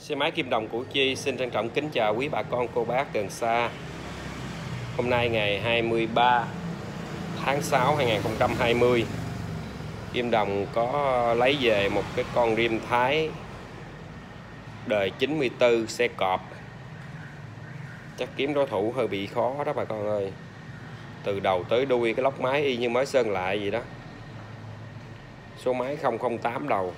Xe máy Kim Đồng Củ Chi xin trân trọng kính chào quý bà con, cô bác gần xa Hôm nay ngày 23 tháng 6 2020 Kim Đồng có lấy về một cái con Rim Thái đời 94 xe cọp. Chắc kiếm đối thủ hơi bị khó đó bà con ơi. Từ đầu tới đuôi cái lóc máy y như mới sơn lại gì đó. Số máy 008 đầu.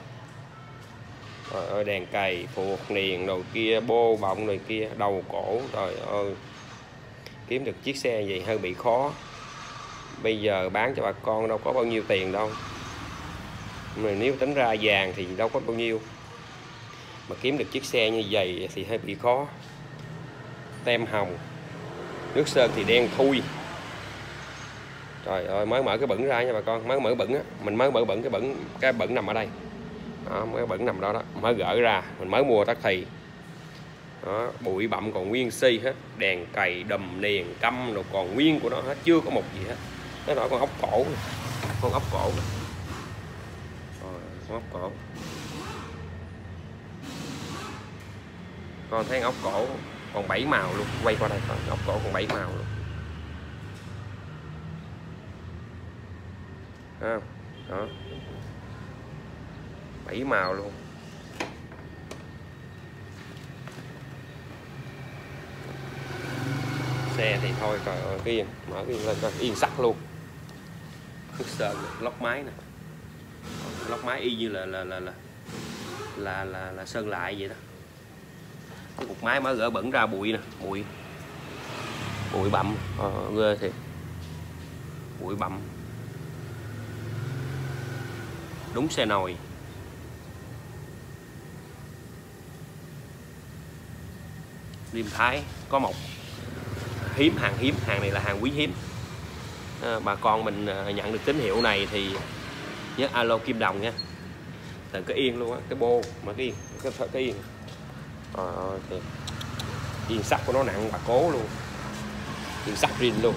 Trời ơi đèn cày, phuộc niền rồi kia, bô bọng rồi kia, đầu cổ. Trời ơi Kiếm được chiếc xe gì hơi bị khó. Bây giờ bán cho bà con đâu có bao nhiêu tiền đâu. Mà nếu tính ra vàng thì đâu có bao nhiêu. Mà kiếm được chiếc xe như vậy thì hơi bị khó. Tem hồng Nước sơn thì đen thui. Trời ơi mới mở cái bẩn ra nha bà con Mới mở bẩn á. Mình mới mở bẩn cái bẩn Cái bẩn nằm ở đây đó, mới bẩn nằm đó đó. Mới gỡ ra mình mới mua tắc thì. Đó, bụi bặm còn nguyên si hết. Đèn cày đầm niền căm rồi còn nguyên của nó hết. Chưa có một gì hết. Cái đó con ốc cổ. Này. con ốc cổ. Này. Rồi, con ốc cổ. Con thấy ốc cổ còn bảy màu luôn. Quay qua đây con ốc cổ còn bảy màu luôn. À, đó bảy màu luôn. Xe thì thôi trời ơi cái yên mở cái yên lên coi yên sắt luôn. Nước sơn lóc máy nè. Lóc máy y như là là là là là là, là sơn lại vậy đó. Cái cục máy mới gỡ bẩn ra bụi nè bụi. Bụi bặm ờ, ghê thì bụi bặm. Đúng xe nồi. Liêm thái có một hiếm hàng hiếm hàng này là hàng quý hiếm. À, bà con mình à, nhận được tín hiệu này thì nhớ alo kim đồng nha. Từ cái yên luôn á cái bô mà cái yên cái, cái yên. À, thì yên sắt của nó nặng bà cố luôn. Yên sắt rin luôn.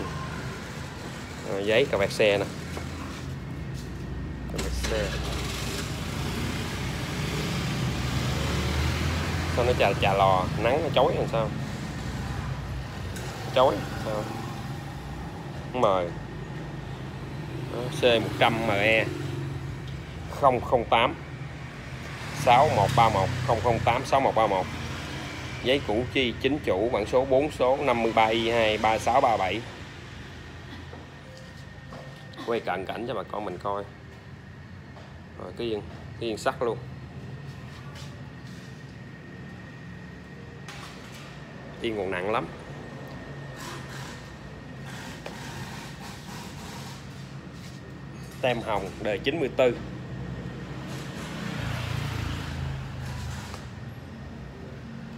À, giấy cà vẹt xe nè. Cà vẹt xe. Sao nó chà chà lò? Nắng nó chói làm sao? Chói, sao? Mời. C100 ME 008 6131 008 6131 giấy củ chi, chính chủ, bản số 4 số 53Y2 3637 quay cận cảnh cho bà con mình coi. Rồi, cái yên cái yên sắt luôn? Tiên còn nặng lắm. Tem hồng đời 94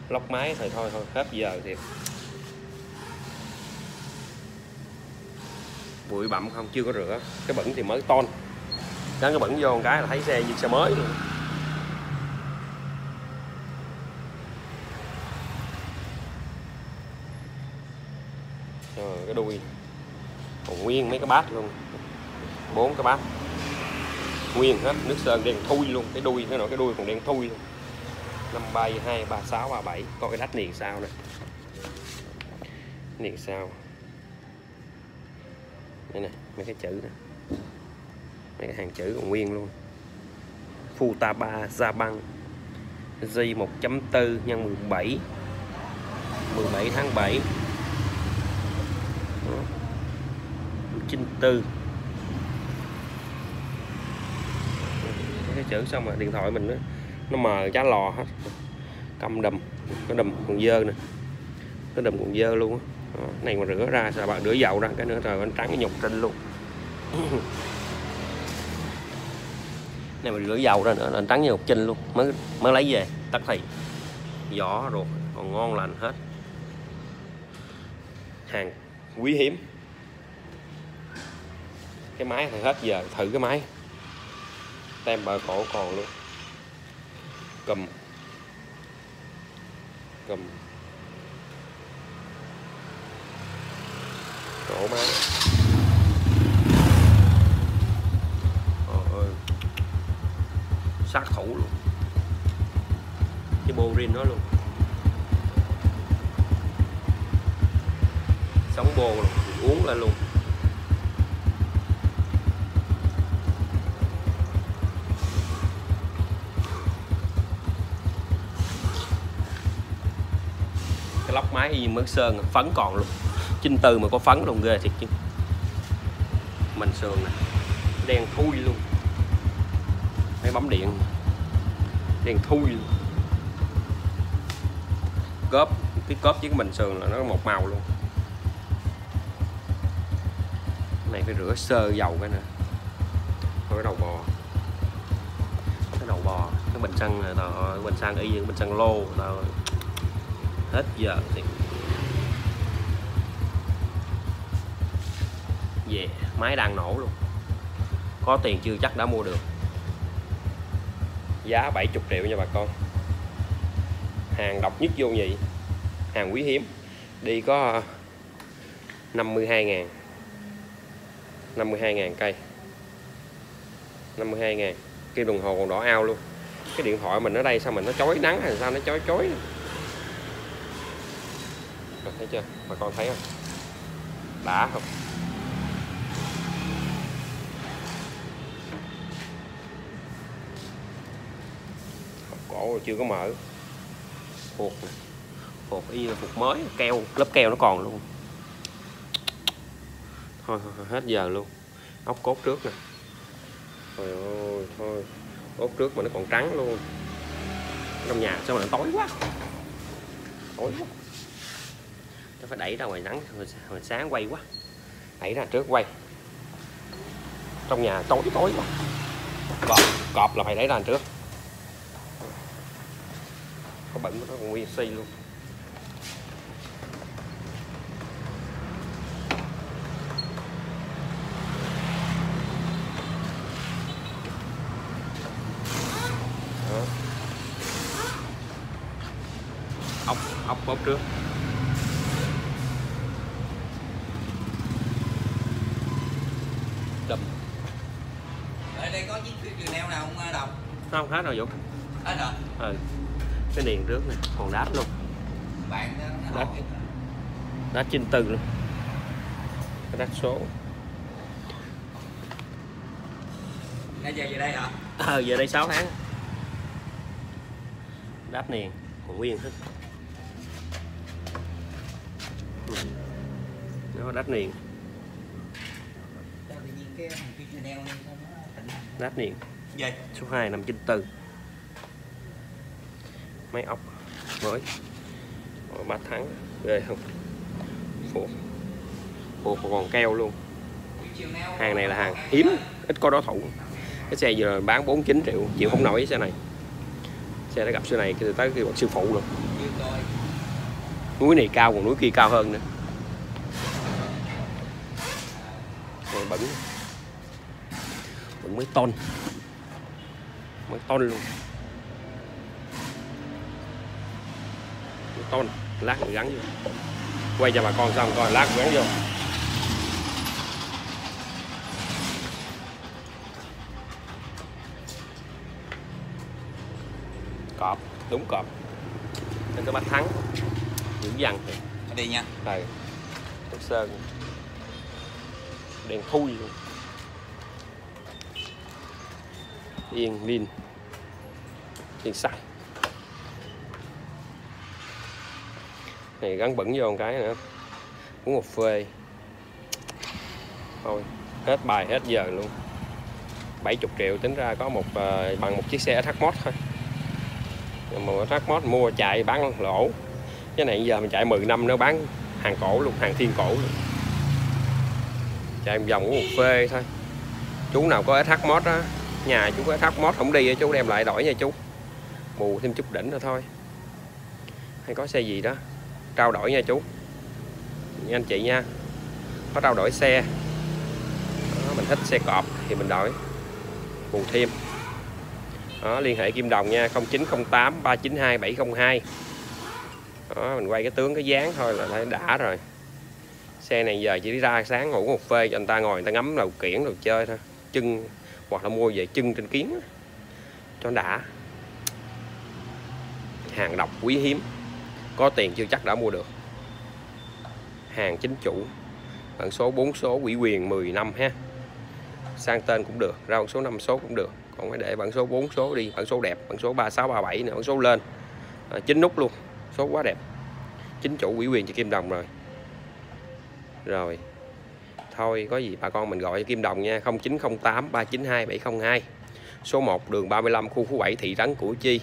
lóc máy thì thôi thôi, hết giờ thì bụi bặm không, chưa có rửa. Cái bẩn thì mới ton. Gắn cái bẩn vô một cái là thấy xe như xe mới luôn rồi cái đuôi. Còn nguyên mấy cái bát luôn. Bốn cái bát. Nguyên hết, nước sơn đen thui luôn. Cái đuôi, cái nổi cái đuôi còn đen thui luôn. Năm, ba, hai, ba, sáu, ba, bảy. Coi cái đách niền sao nè. Niền sao đây nè, mấy cái chữ nè. Mấy cái hàng chữ còn nguyên luôn. Futaba Zaban G 1.4 nhân 17 17 tháng 7 Đó. 94 cái chữ xong mà điện thoại mình nó, nó mờ chá lò hết. Cầm đầm có đầm còn dơ nè cái đầm còn dơ luôn á. Này mà rửa ra sao bạn rửa dầu ra cái nữa rồi anh trắng cái nhục trên luôn. Này mà rửa dầu ra nữa là anh trắng cái nhục trinh luôn mới mới lấy về tắt thì vỏ ruột còn ngon lành hết. Hàng quý hiếm cái máy thì hết giờ, thử cái máy. Tem bờ cổ còn luôn. Cầm. Cầm. Cổ máy. Ơi. Sát thủ luôn. Cái bô rin nó luôn. Sống bô luôn. Uống lên luôn. Lóc máy y mới sơn, phấn còn luôn. Chinh từ mà có phấn luôn, ghê thiệt chứ. Mình sườn nè, đen thui luôn. Máy bấm điện, đen thui luôn. Cốp, cái cốp với cái mình sườn là nó một màu luôn. Này phải rửa sơ dầu cái nữa. Cái đầu bò. Cái đầu bò, cái bình xăng là tao bình xăng y như bình xăng lô tao hết giờ thì về yeah, máy đang nổ luôn. Có tiền chưa chắc đã mua được. Giá 70 triệu nha bà con. Hàng độc nhất vô nhị. Hàng quý hiếm. Đi có ờ, 52 ngàn. 52 ngàn cây. 52 ngàn. Kim đồng hồ còn đỏ ao luôn. Cái điện thoại mình ở đây sao mình nó chói nắng hay sao? Nó chói chói. Rồi, thấy chưa? Bà con thấy không? Đã không? Cổ chưa có mở. Hột hột y là hột mới keo lớp keo nó còn luôn. Thôi, thôi hết giờ luôn. Ốc cốt trước nè. Thôi ơi thôi. Ốc trước mà nó còn trắng luôn. Trong nhà sao mà nó tối quá? Tối quá tôi phải đẩy ra ngoài nắng hồi, hồi sáng quay quá. Đẩy ra trước quay. Trong nhà tối tối quá. Cọp, cọp là phải đẩy ra trước. Có bệnh nó còn nguyên si luôn. Ốc ốc bóp trước đập ở đây neo nào không đọc? Không hết rồi Dũng. Hết rồi. Ừ. Cái niền trước nè còn đáp luôn. Bạn nó Đất. hỏi đá chinh từ luôn. Cái đắt số. Nãy giờ về đây hả? Ờ giờ đây 6 tháng. Đáp niền còn nguyên hết. Ừ. nó đáp niền này đáp niền dây số 2 594 máy ốc mới. Rồi, ba tháng. Ghê không? Phụ phụ còn keo luôn. Hàng này là hàng hiếm. Ít có đối thủ. Cái xe giờ bán 49 triệu. Chịu không nổi cái xe này. Xe đã gặp xe này thì tới kêu bậc sư phụ rồi. Núi này cao còn núi kia cao hơn nữa. Rồi bẩn. Bẩn mấy ton mấy ton luôn. Mấy ton. Lát rồi gắn vô. Quay cho bà con xong coi lát gắn vô. Cọp đúng cọp. Nên cái bát thắng. Dữ dằn thì. Đây nha. Này nước sơn đèn thui luôn. Yên pin yên sắt này gắn bẩn vô một cái nữa. Cũng một phê. Thôi hết bài hết giờ luôn. 70 triệu tính ra có một uh, bằng một chiếc xe SH Mod thôi. Nhưng mà SH Mod mua chạy bán lỗ. Cái này giờ mình chạy 10 năm nó bán hàng cổ luôn hàng thiên cổ luôn. Chạy một vòng của một phê thôi. Chú nào có SH mod á nhà chú có SH mod không đi chú đem lại đổi nha chú bù thêm chút đỉnh nữa thôi. Hay có xe gì đó trao đổi nha chú. Nha anh chị nha có trao đổi xe đó, mình thích xe cọp thì mình đổi bù thêm. Đó, liên hệ Kim Đồng nha 0908 392 702 đó, mình quay cái tướng cái dáng thôi là thấy đã rồi. Xe này giờ chỉ đi ra sáng ngủ một phê cho anh ta ngồi người ta ngắm đầu kiển đầu chơi thôi. Chân hoặc là mua về chân trên kiến cho nó đã hàng độc quý hiếm có tiền chưa chắc đã mua được. Hàng chính chủ bản số 4 số quỹ quyền 10 năm ha. Sang tên cũng được ra bản số 5 số cũng được. Còn phải để bản số 4 số đi bản số đẹp bản số 3637 nữa bản số lên. À, chính nút luôn số quá đẹp. Chính chủ quỹ quyền cho Kim Đồng rồi. Rồi thôi có gì bà con mình gọi cho Kim Đồng nha. 0908 392 702 số 1 đường 35 khu phố 7 thị trấn Củ Chi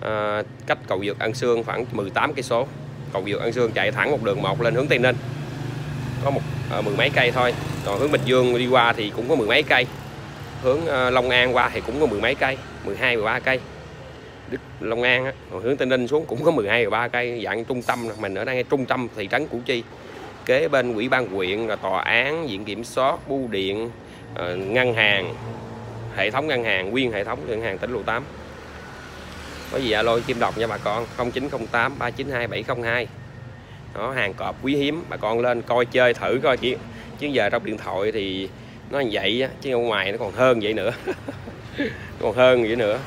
à, cách cầu vượt An Sương khoảng 18 cây số. Cầu vượt An Sương chạy thẳng một đường một lên hướng Tây Ninh. Có một à, mười mấy cây thôi. Còn hướng Bình Dương đi qua thì cũng có mười mấy cây. Hướng à, Long An qua thì cũng có mười mấy cây 12 13 cây. Đức Long An á, còn hướng Tây Ninh xuống cũng có 12 13 cây dạng trung tâm mình ở đây trung tâm thị trấn Củ Chi. Kế bên ủy ban huyện là tòa án viện kiểm soát bưu điện ngân hàng hệ thống ngân hàng nguyên hệ thống ngân hàng tỉnh lộ 8 có gì alo kim đồng nha bà con 0908 392 702 đó, hàng cọp quý hiếm, bà con lên coi chơi thử coi, chứ chứ giờ trong điện thoại thì nó như vậy chứ ở ngoài nó còn hơn vậy nữa. Còn hơn vậy nữa.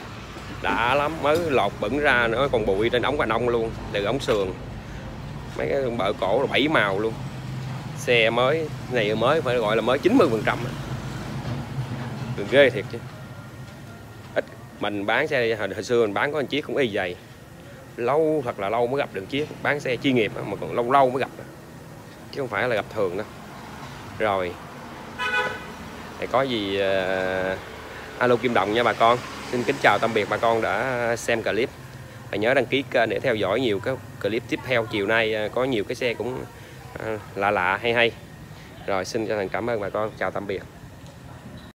Đã lắm, mới lột bẩn ra nữa, còn bụi trên ống và nông luôn, từ ống sườn. Mấy cái bờ cổ là bảy màu luôn. Xe mới, này mới phải gọi là mới 90 phần trăm ghê thiệt chứ mình bán xe hồi, hồi xưa mình bán có một chiếc cũng y vậy. Lâu thật là lâu mới gặp được chiếc bán xe chuyên nghiệp mà còn lâu lâu mới gặp chứ không phải là gặp thường đâu. Rồi. Thì có gì uh, alo kim đồng nha bà con. Xin kính chào tạm biệt bà con đã xem clip. Và nhớ đăng ký kênh để theo dõi nhiều cái clip tiếp theo. Chiều nay ờ, có nhiều cái xe cũng ờ, lạ lạ hay hay. Rồi xin chân thành cảm ơn bà con. Chào tạm biệt.